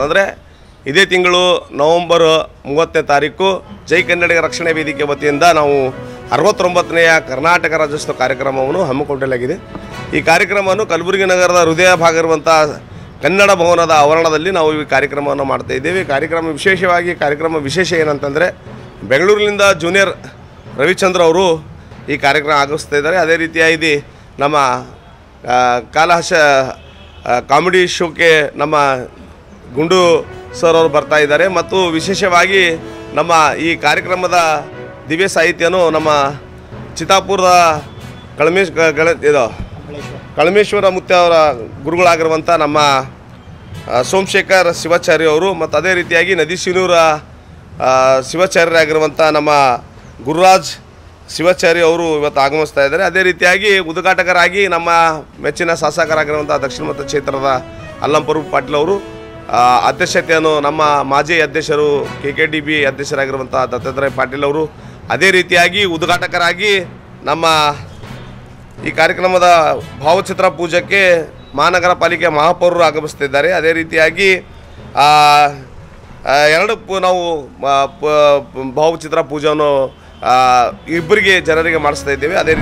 ಅಂದರೆ ಇದೇ ತಿಂಗಳು ನವಂಬರ್ ಮೂವತ್ತನೇ ತಾರೀಕು ಜೈ ಕನ್ನಡಿಗ ರಕ್ಷಣೆ ವೇದಿಕೆ ವತಿಯಿಂದ ನಾವು ಅರವತ್ತೊಂಬತ್ತನೆಯ ಕರ್ನಾಟಕ ರಾಜ್ಯೋತ್ಸವ ಕಾರ್ಯಕ್ರಮವನ್ನು ಹಮ್ಮಿಕೊಳ್ಳಲಾಗಿದೆ ಈ ಕಾರ್ಯಕ್ರಮವನ್ನು ಕಲಬುರಗಿ ನಗರದ ಹೃದಯ ಭಾಗ ಇರುವಂಥ ಕನ್ನಡ ಭವನದ ಆವರಣದಲ್ಲಿ ನಾವು ಈ ಕಾರ್ಯಕ್ರಮವನ್ನು ಮಾಡ್ತಾ ಇದ್ದೇವೆ. ಕಾರ್ಯಕ್ರಮ ವಿಶೇಷವಾಗಿ ಕಾರ್ಯಕ್ರಮ ವಿಶೇಷ ಏನಂತಂದರೆ ಬೆಂಗಳೂರಿನಿಂದ ಜೂನಿಯರ್ ರವಿಚಂದ್ರ ಅವರು ಈ ಕಾರ್ಯಕ್ರಮ ಆಗಮಿಸ್ತಾ ಇದ್ದಾರೆ. ಅದೇ ರೀತಿಯಾಗಿ ನಮ್ಮ ಕಾಲಹಾಸ ಕಾಮಿಡಿ ಶೋಕ್ಕೆ ನಮ್ಮ ಗುಂಡು ಸರ್ ಅವರು ಬರ್ತಾ ಇದ್ದಾರೆ. ಮತ್ತು ವಿಶೇಷವಾಗಿ ನಮ್ಮ ಈ ಕಾರ್ಯಕ್ರಮದ ದಿವ್ಯ ಸಾಹಿತ್ಯನು ನಮ್ಮ ಚಿತ್ತಾಪುರದ ಕಳಮೇಶ್ ಗಣ ಇದು ಕಳಮೇಶ್ವರ ಮುತ್ಯ ಅವರ ಗುರುಗಳಾಗಿರುವಂಥ ನಮ್ಮ ಸೋಮಶೇಖರ್ ಶಿವಾಚಾರ್ಯ ಅವರು ಮತ್ತು ಅದೇ ರೀತಿಯಾಗಿ ನದಿಶಿನೂರ ಆ, ಶಿವಾಚಾರ್ಯರಾಗಿರುವಂಥ ನಮ್ಮ ಗುರುರಾಜ್ ಶಿವಾಚಾರ್ಯ ಅವರು ಇವತ್ತು ಆಗಮಿಸ್ತಾ ಇದ್ದಾರೆ. ಅದೇ ರೀತಿಯಾಗಿ ಉದ್ಘಾಟಕರಾಗಿ ನಮ್ಮ ಮೆಚ್ಚಿನ ಶಾಸಕರಾಗಿರುವಂಥ ದಕ್ಷಿಣ ಮತ್ತು ಕ್ಷೇತ್ರದ ಅಲ್ಲಂಪರು ಪಾಟೀಲ್ ಅವರು ಅಧ್ಯಕ್ಷತೆಯನ್ನು ನಮ್ಮ ಮಾಜಿ ಅಧ್ಯಕ್ಷರು ಕೆ ಕೆ ಡಿ ಬಿ ಅಧ್ಯಕ್ಷರಾಗಿರುವಂಥ ದತ್ತಾತ್ರೇಯ ಪಾಟೀಲ್ ಅವರು ಅದೇ ರೀತಿಯಾಗಿ ಉದ್ಘಾಟಕರಾಗಿ ನಮ್ಮ ಈ ಕಾರ್ಯಕ್ರಮದ ಭಾವಚಿತ್ರ ಪೂಜಕ್ಕೆ ಮಹಾನಗರ ಪಾಲಿಕೆ ಮಹಾಪೌರರು ಆಗಮಿಸ್ತಿದ್ದಾರೆ ಅದೇ ರೀತಿಯಾಗಿ ಎರಡು ನಾವು ಭಾವಚಿತ್ರ ಪೂಜೆಯನ್ನು ಇಬ್ಬರಿಗೆ ಜನರಿಗೆ ಮಾಡಿಸ್ತಾ ಇದ್ದೇವೆ. ಅದೇ